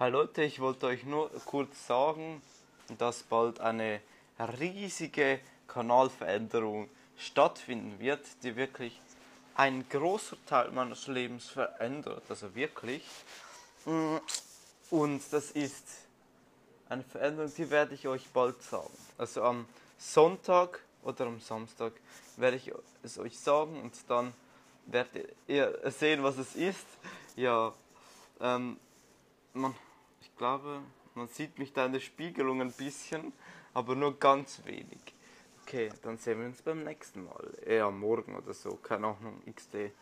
Hi Leute, ich wollte euch nur kurz sagen, dass bald eine riesige Kanalveränderung stattfinden wird, die wirklich einen großen Teil meines Lebens verändert. Also wirklich. Mm, und das ist eine Veränderung, die werde ich euch bald sagen. Also am Sonntag oder am Samstag werde ich es euch sagen und dann werdet ihr sehen, was es ist. Ja, ähm, man, ich glaube, man sieht mich da in der Spiegelung ein bisschen, aber nur ganz wenig. Okay, dann sehen wir uns beim nächsten Mal. Eher morgen oder so, keine Ahnung, XD.